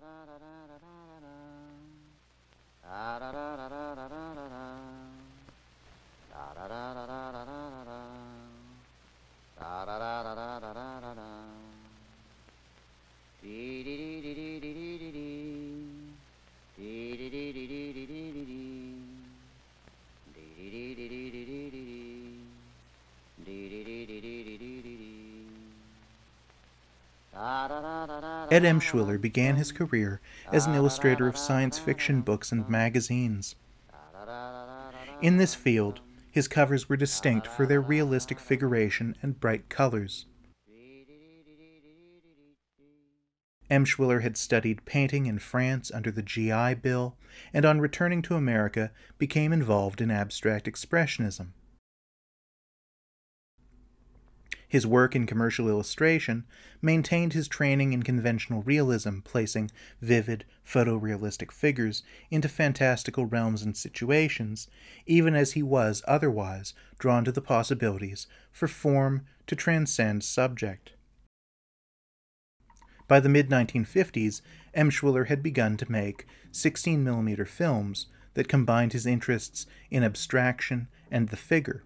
da da da Ed Emshwiller began his career as an illustrator of science fiction books and magazines. In this field, his covers were distinct for their realistic figuration and bright colors. Emshwiller had studied painting in France under the GI Bill, and on returning to America became involved in abstract expressionism. His work in commercial illustration maintained his training in conventional realism, placing vivid, photorealistic figures into fantastical realms and situations, even as he was otherwise drawn to the possibilities for form to transcend subject. By the mid 1950s, Emshwiller had begun to make 16mm films that combined his interests in abstraction and the figure.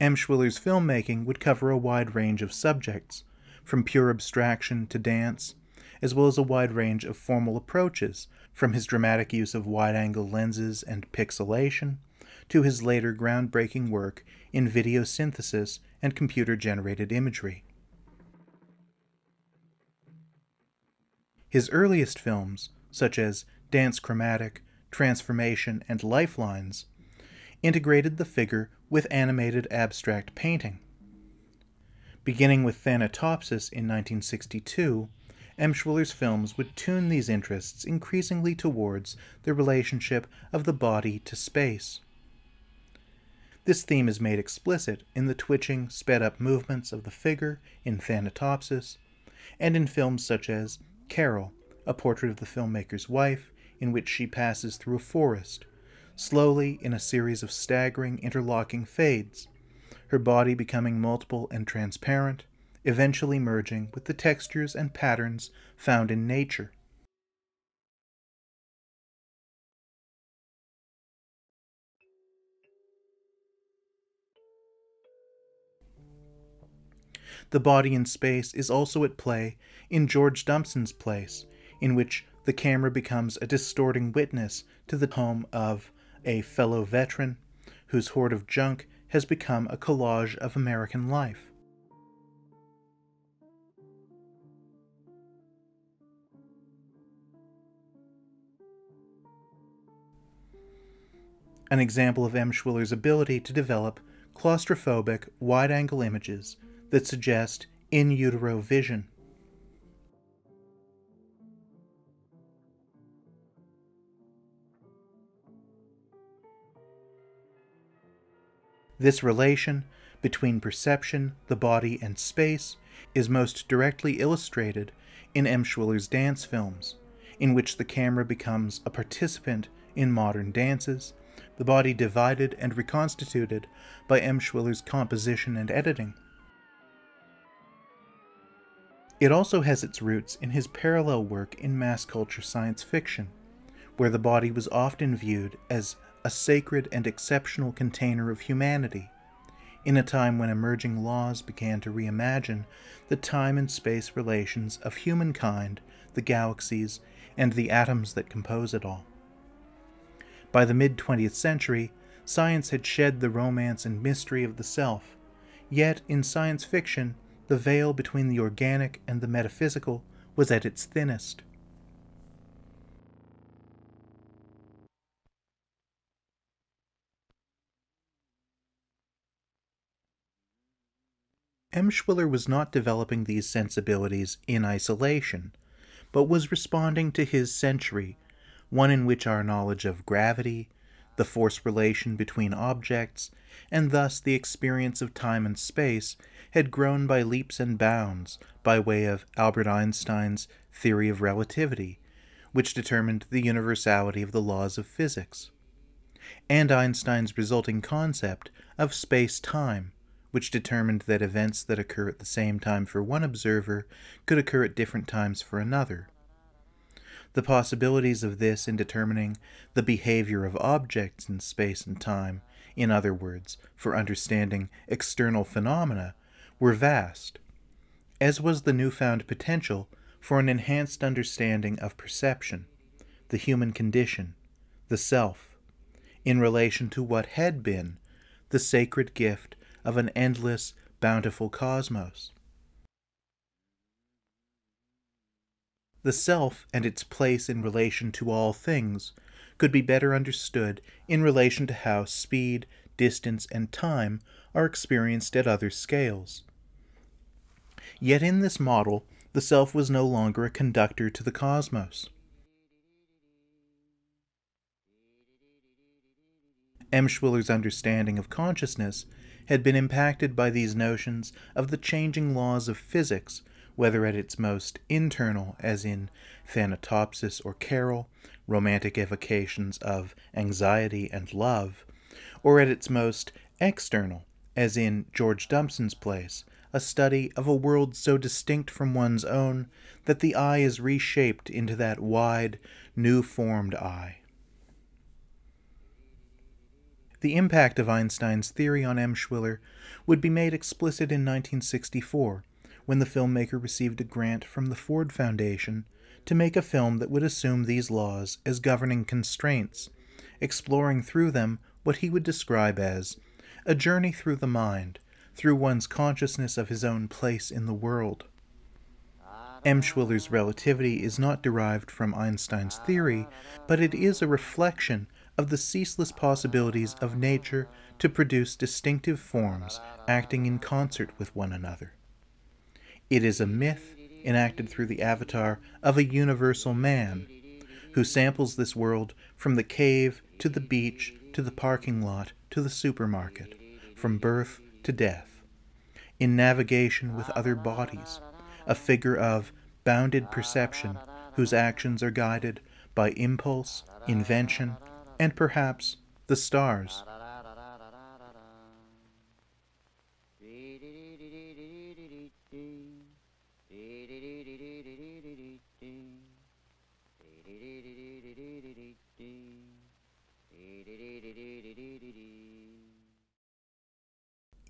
Emshwiller's filmmaking would cover a wide range of subjects, from pure abstraction to dance, as well as a wide range of formal approaches, from his dramatic use of wide angle lenses and pixelation to his later groundbreaking work in video synthesis and computer generated imagery. His earliest films, such as Dance Chromatic, Transformation, and Lifelines, integrated the figure with animated abstract painting. Beginning with Thanatopsis in 1962, M. Emshwiller's films would tune these interests increasingly towards the relationship of the body to space. This theme is made explicit in the twitching, sped up movements of the figure in Thanatopsis, and in films such as Carol, a portrait of the filmmaker's wife, in which she passes through a forest, slowly in a series of staggering, interlocking fades, her body becoming multiple and transparent, eventually merging with the textures and patterns found in nature. the body in space is also at play in George Dumpson's place, in which the camera becomes a distorting witness to the home of a fellow veteran whose hoard of junk has become a collage of American life. An example of Emshwiller's ability to develop claustrophobic, wide angle images that suggest in utero vision. This relation between perception, the body, and space is most directly illustrated in Emshwiller's dance films, in which the camera becomes a participant in modern dances, the body divided and reconstituted by Emshwiller's composition and editing. It also has its roots in his parallel work in mass culture science fiction, where the body was often viewed as a sacred and exceptional container of humanity, in a time when emerging laws began to reimagine the time and space relations of humankind, the galaxies, and the atoms that compose it all. By the mid 20th century, science had shed the romance and mystery of the self, yet in science fiction, the veil between the organic and the metaphysical was at its thinnest. Emshwiller was not developing these sensibilities in isolation, but was responding to his century, one in which our knowledge of gravity, the force relation between objects, and thus the experience of time and space had grown by leaps and bounds by way of Albert Einstein's theory of relativity, which determined the universality of the laws of physics, and Einstein's resulting concept of space time, which determined that events that occur at the same time for one observer could occur at different times for another. The possibilities of this in determining the behavior of objects in space and time, in other words, for understanding external phenomena, were vast, as was the newfound potential for an enhanced understanding of perception, the human condition, the self, in relation to what had been the sacred gift of an endless, bountiful cosmos. The self and its place in relation to all things could be better understood in relation to how speed, distance, and time are experienced at other scales. Yet in this model, the self was no longer a conductor to the cosmos. Emshwiller's understanding of consciousness had been impacted by these notions of the changing laws of physics, whether at its most internal, as in Thanatopsis or Carol, romantic evocations of anxiety and love, or at its most external, as in George Dumpson's Place, a study of a world so distinct from one's own that the eye is reshaped into that wide, new formed eye. The impact of Einstein's theory on Emshwiller would be made explicit in 1964 when the filmmaker received a grant from the Ford Foundation to make a film that would assume these laws as governing constraints, exploring through them what he would describe as a journey through the mind, through one's consciousness of his own place in the world. Emshwiller's relativity is not derived from Einstein's theory, but it is a reflection of the ceaseless possibilities of nature to produce distinctive forms acting in concert with one another. It is a myth enacted through the avatar of a universal man who samples this world from the cave to the beach to the parking lot to the supermarket, from birth to death, in navigation with other bodies, a figure of bounded perception whose actions are guided by impulse, invention, and perhaps the stars.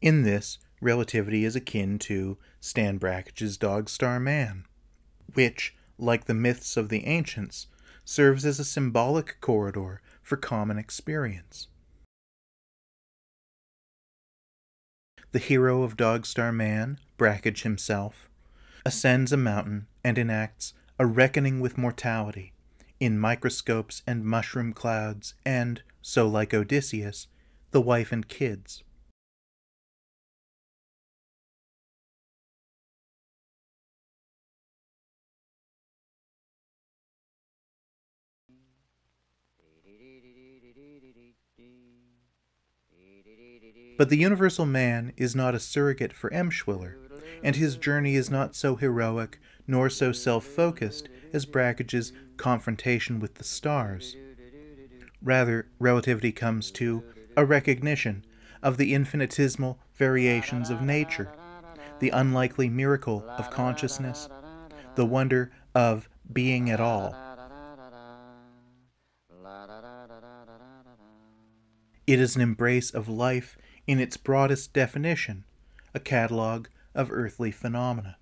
In this, relativity is akin to Stan Brakhage's Dog Star Man, which, like the myths of the ancients, serves as a symbolic corridor for common experience. The hero of Dogstar Man, Brakhage himself, ascends a mountain and enacts a reckoning with mortality in microscopes and mushroom clouds and, so like Odysseus, the wife and kids. But the universal man is not a surrogate for Emshwiller, and his journey is not so heroic nor so self focused as Brakhage's confrontation with the stars. Rather, relativity comes to a recognition of the infinitesimal variations of nature, the unlikely miracle of consciousness, the wonder of being at all. It is an embrace of life in its broadest definition, a catalogue of earthly phenomena.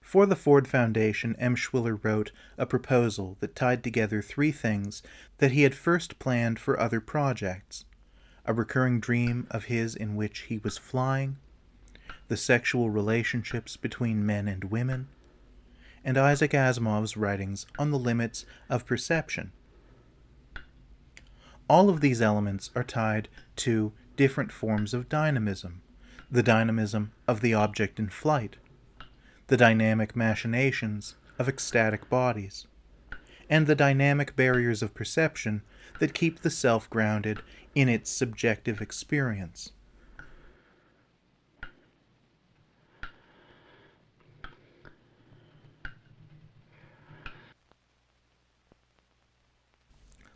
For the Ford Foundation, Emshwiller wrote a proposal that tied together three things that he had first planned for other projects a recurring dream of his in which he was flying, the sexual relationships between men and women, and Isaac Asimov's writings on the limits of perception all of these elements are tied to different forms of dynamism. The dynamism of the object in flight, the dynamic machinations of ecstatic bodies, and the dynamic barriers of perception that keep the self grounded in its subjective experience.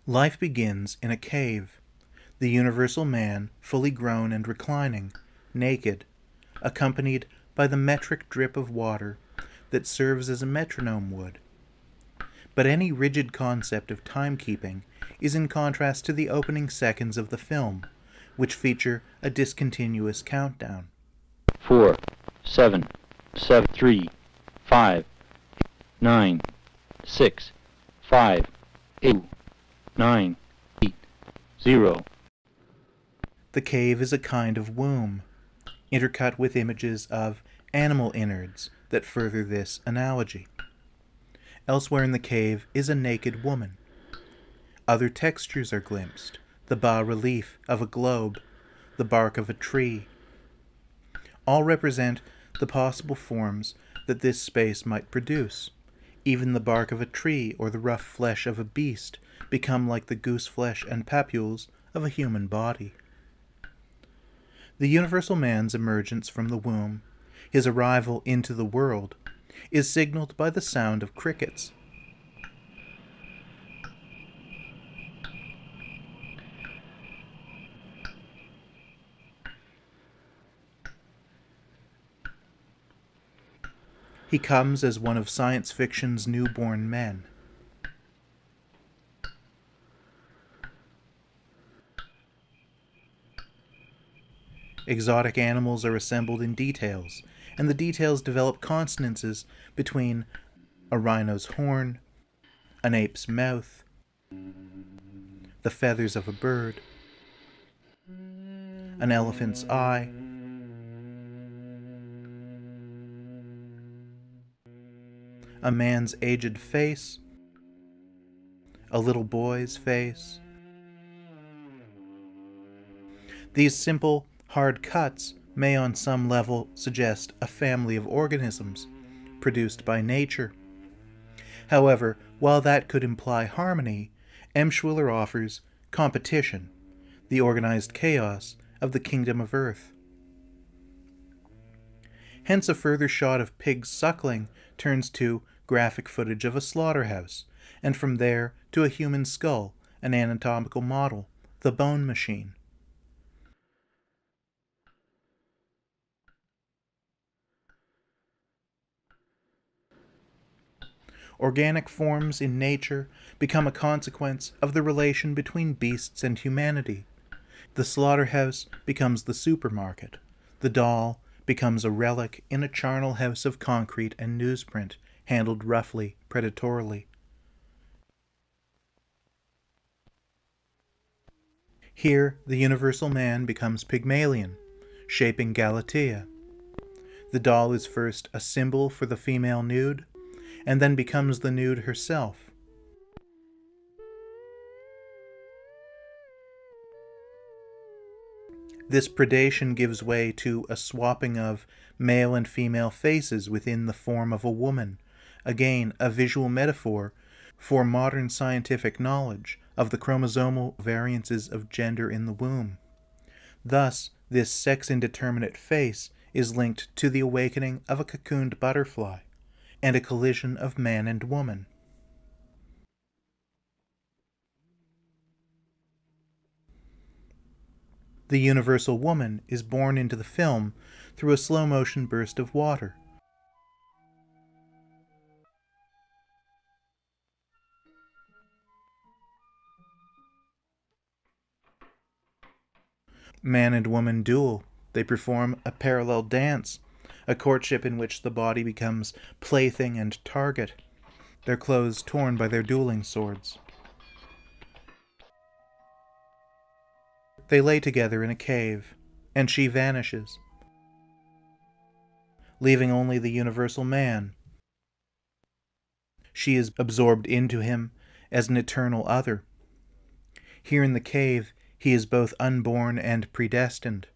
Life begins in a cave, the universal man fully grown and reclining, naked, accompanied by the metric drip of water that serves as a metronome would. But any rigid concept of timekeeping is in contrast to the opening seconds of the film, which feature a discontinuous countdown. Four, seven, seven, three, five, nine, six, five, eight nine, eight, zero. The cave is a kind of womb, intercut with images of animal innards that further this analogy. Elsewhere in the cave is a naked woman. Other textures are glimpsed the bas relief of a globe, the bark of a tree. All represent the possible forms that this space might produce. Even the bark of a tree or the rough flesh of a beast become like the goose flesh and papules of a human body. The universal man's emergence from the womb, his arrival into the world, is signaled by the sound of crickets. He comes as one of science fiction's newborn men. Exotic animals are assembled in details, and the details develop consonances between a rhino's horn, an ape's mouth, the feathers of a bird, an elephant's eye, a man's aged face, a little boy's face. These simple, hard cuts may on some level suggest a family of organisms produced by nature. However, while that could imply harmony, M. Emshwiller offers competition, the organized chaos of the kingdom of earth. Hence, a further shot of pigs suckling turns to graphic footage of a slaughterhouse, and from there to a human skull, an anatomical model, the bone machine. Organic forms in nature become a consequence of the relation between beasts and humanity. The slaughterhouse becomes the supermarket. The doll becomes a relic in a charnel house of concrete and newsprint, handled roughly, predatorily. Here, the universal man becomes Pygmalion, shaping Galatea. The doll is first a symbol for the female nude, and then becomes the nude herself. This predation gives way to a swapping of male and female faces within the form of a woman, again, a visual metaphor for modern scientific knowledge of the chromosomal variances of gender in the womb. Thus, this sex indeterminate face is linked to the awakening of a cocooned butterfly and a collision of man and woman. The universal woman is born into the film through a slow motion burst of water. Man and woman duel. They perform a parallel dance a courtship in which the body becomes plaything and target, their clothes torn by their dueling swords. They lay together in a cave, and she vanishes, leaving only the universal man. She is absorbed into him as an eternal other. Here in the cave, he is both unborn and predestined.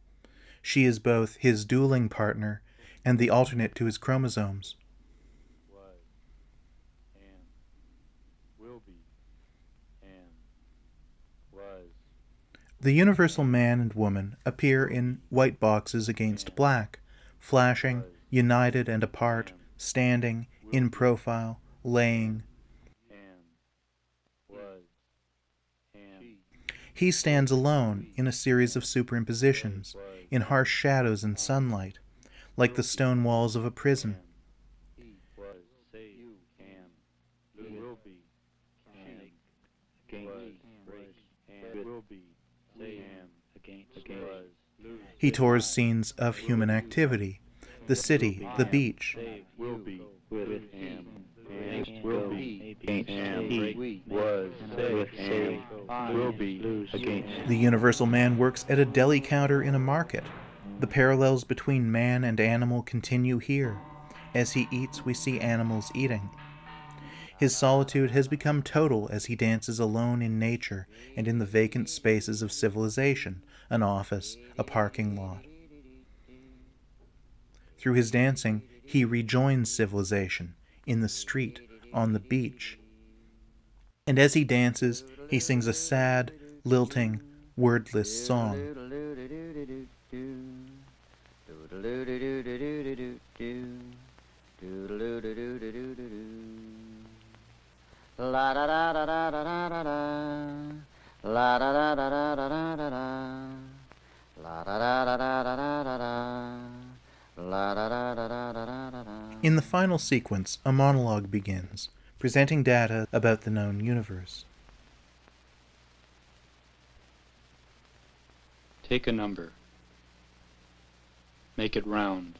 She is both his dueling partner and the alternate to his chromosomes. The universal man and woman appear in white boxes against black, flashing, united and apart, standing, in profile, laying. He stands alone in a series of superimpositions, in harsh shadows and sunlight like the stone walls of a prison. He tours scenes of human activity, the city, the beach. The universal man works at a deli counter in a market. The parallels between man and animal continue here. As he eats, we see animals eating. His solitude has become total as he dances alone in nature and in the vacant spaces of civilization, an office, a parking lot. Through his dancing, he rejoins civilization in the street, on the beach. And as he dances, he sings a sad, lilting, wordless song. La da da da da da da da da. La da da da da da da da da. La da da da da da da da da. In the final sequence, a monologue begins, presenting data about the known universe. Take a number. Make it round.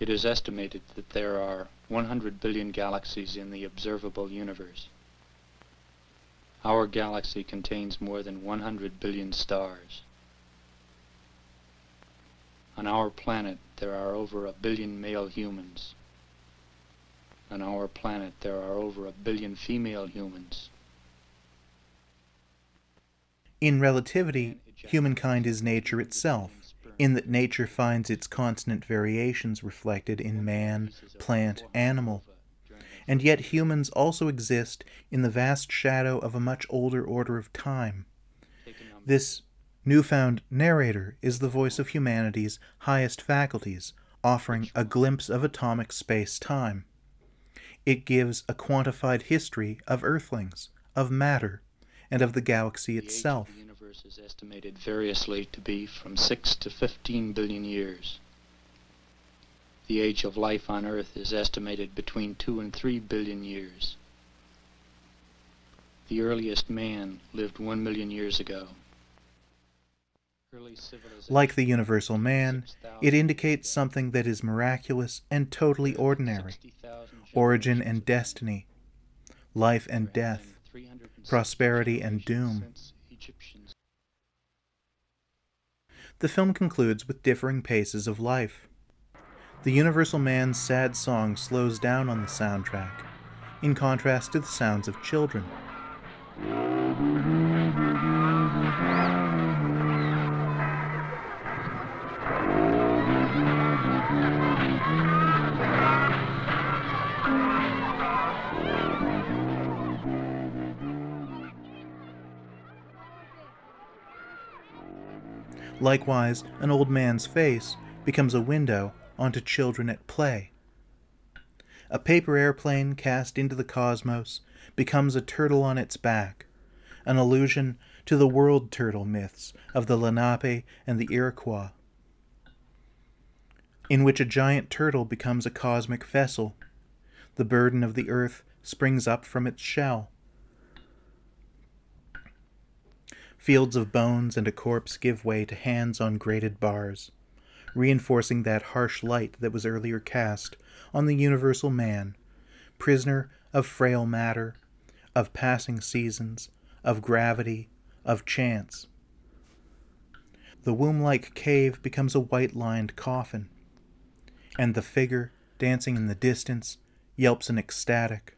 It is estimated that there are 100 billion galaxies in the observable universe. Our galaxy contains more than 100 billion stars. On our planet, there are over a billion male humans. On our planet, there are over a billion female humans. In relativity, humankind is nature itself, in that nature finds its constant variations reflected in man, plant, animal. And yet humans also exist in the vast shadow of a much older order of time. This newfound narrator is the voice of humanity's highest faculties, offering a glimpse of atomic space time. It gives a quantified history of Earthlings, of matter, and of the galaxy itself. The age of the universe is estimated variously to be from 6 to 15 billion years. The age of life on Earth is estimated between 2 and 3 billion years. The earliest man lived 1 million years ago. Early Like the universal man, it indicates something that is miraculous and totally ordinary origin and destiny, life and death, prosperity and doom. The film concludes with differing paces of life. The Universal Man's sad song slows down on the soundtrack, in contrast to the sounds of children. Likewise, an old man's face becomes a window onto children at play. A paper airplane cast into the cosmos becomes a turtle on its back, an allusion to the world turtle myths of the Lenape and the Iroquois, in which a giant turtle becomes a cosmic vessel. The burden of the earth springs up from its shell. Fields of bones and a corpse give way to hands on grated bars, reinforcing that harsh light that was earlier cast on the universal man, prisoner of frail matter, of passing seasons, of gravity, of chance. The womb like cave becomes a white lined coffin, and the figure, dancing in the distance, yelps an ecstatic.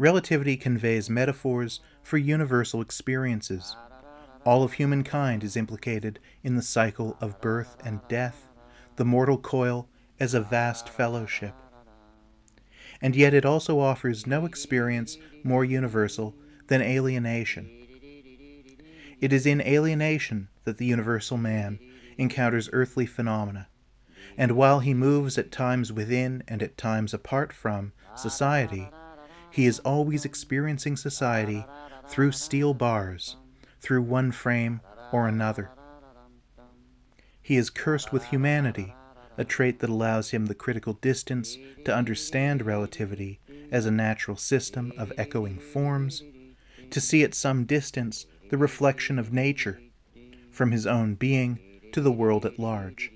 Relativity conveys metaphors for universal experiences. All of humankind is implicated in the cycle of birth and death, the mortal coil as a vast fellowship. And yet it also offers no experience more universal than alienation. It is in alienation that the universal man encounters earthly phenomena, and while he moves at times within and at times apart from society, he is always experiencing society through steel bars, through one frame or another. He is cursed with humanity, a trait that allows him the critical distance to understand relativity as a natural system of echoing forms, to see at some distance the reflection of nature, from his own being to the world at large.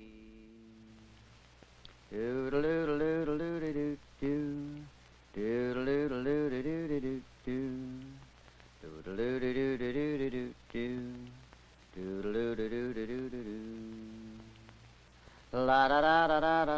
Pararararara.